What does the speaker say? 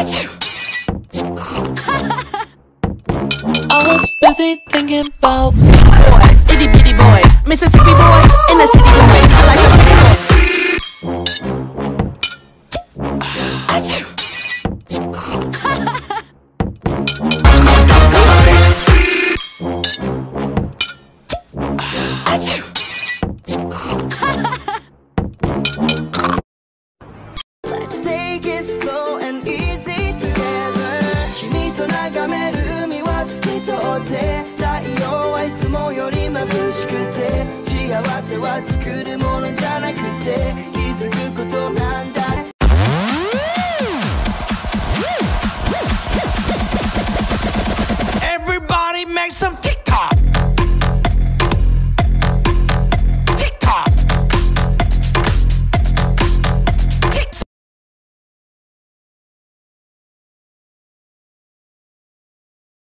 I was busy thinking about boys, itty bitty boys, Mississippi boys, in the city boys. I like the boys. Achoo! は透き通って太陽はいつもより眩しくて幸せは作るものじゃなくて気づくことなんだ Everybody make some tick